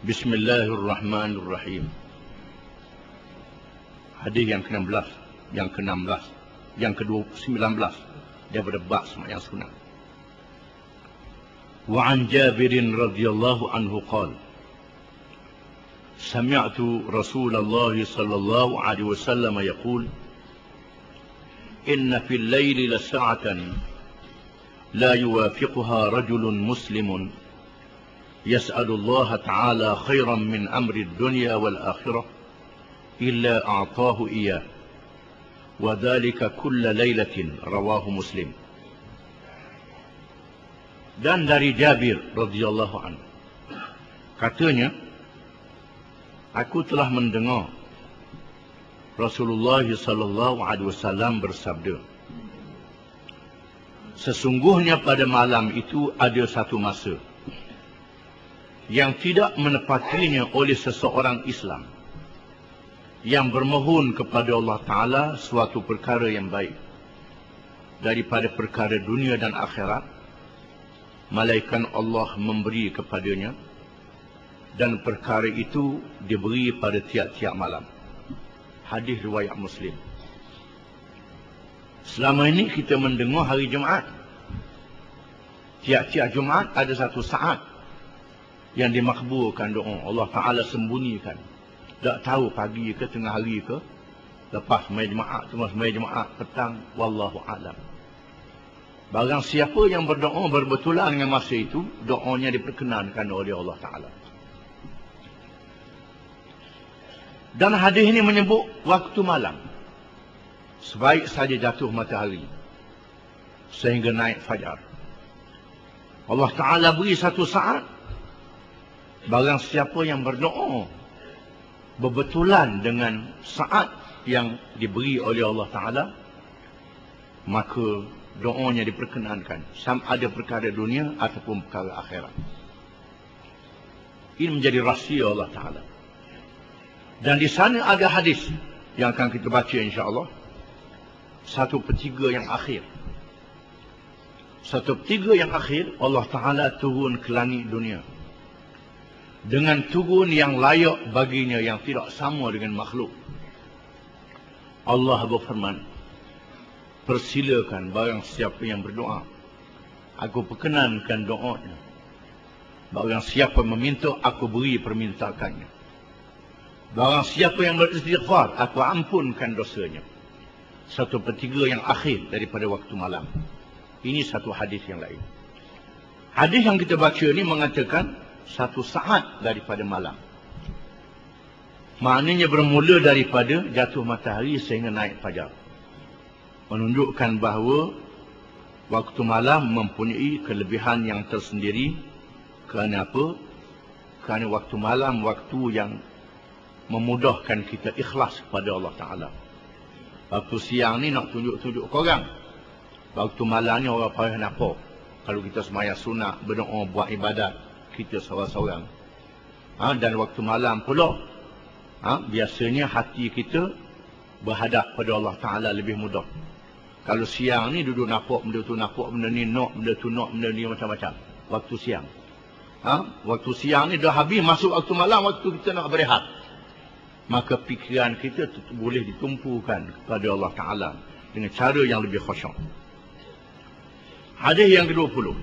Bismillahirrahmanirrahim. Hadis yang ke-16, yang ke-16, yang ke-19 daripada bab sembahyang sunat. Wa an Jabir radhiyallahu anhu qala سمعت رسول الله صلى الله عليه وسلم يقول إن في الليل لساعة لا يوافقها رجل مسلم يسأل الله تعالى خيرا من أمر الدنيا والآخرة إلا أعطاه إياه وذلك كل ليلة رواه مسلم dan dari Jabir radhiyallahu anhu katanya aku telah mendengar Rasulullah sallallahu alaihi wasallam bersabda Sesungguhnya pada malam itu ada satu masa yang tidak menepatinya oleh seseorang Islam yang bermohon kepada Allah Ta'ala suatu perkara yang baik daripada perkara dunia dan akhirat. Malaikat Allah memberi kepadanya dan perkara itu diberi pada tiap-tiap malam. Hadis riwayat muslim. Selama ini kita mendengar hari Jumaat. Tiap-tiap Jumaat ada satu saat yang dimakbulkan doa Allah Ta'ala sembunyikan tak tahu pagi ke tengah hari ke lepas semai jemaah tengah semai jemaah petang wallahu alam Barang siapa yang berdoa berbetulan dengan masa itu, doanya diperkenankan oleh Allah Ta'ala. Dan hadis ini menyebut waktu malam. Sebaik saja jatuh matahari. Sehingga naik fajar. Allah Ta'ala beri satu saat. Barang siapa yang berdoa. Berbetulan dengan saat yang diberi oleh Allah Ta'ala. Maka doanya diperkenankan sama ada perkara dunia ataupun perkara akhirat ini menjadi rahsia Allah Ta'ala dan di sana ada hadis yang akan kita baca insyaAllah satu petiga yang akhir satu petiga yang akhir Allah Ta'ala turun ke langit dunia dengan turun yang layak baginya yang tidak sama dengan makhluk Allah berfirman persilakan barang siapa yang berdoa. Aku perkenankan doanya. Barang siapa meminta, aku beri permintaannya. Barang siapa yang beristighfar, aku ampunkan dosanya. Satu petiga yang akhir daripada waktu malam. Ini satu hadis yang lain. Hadis yang kita baca ini mengatakan satu saat daripada malam. Maknanya bermula daripada jatuh matahari sehingga naik fajar menunjukkan bahawa waktu malam mempunyai kelebihan yang tersendiri kerana apa? Kerana waktu malam waktu yang memudahkan kita ikhlas kepada Allah Ta'ala. Waktu siang ni nak tunjuk-tunjuk korang. Waktu malam ni orang payah nampak. Kalau kita semaya sunat, berdoa, buat ibadat, kita seorang-seorang. Ha? Dan waktu malam pula, ha? biasanya hati kita berhadap pada Allah Ta'ala lebih mudah. Kalau siang ni duduk nampak benda tu nampak benda ni nak benda tu nak benda ni macam-macam. Waktu siang. Ha? Waktu siang ni dah habis masuk waktu malam waktu kita nak berehat. Maka fikiran kita boleh ditumpukan kepada Allah Ta'ala dengan cara yang lebih khusyuk. Hadis yang ke-20.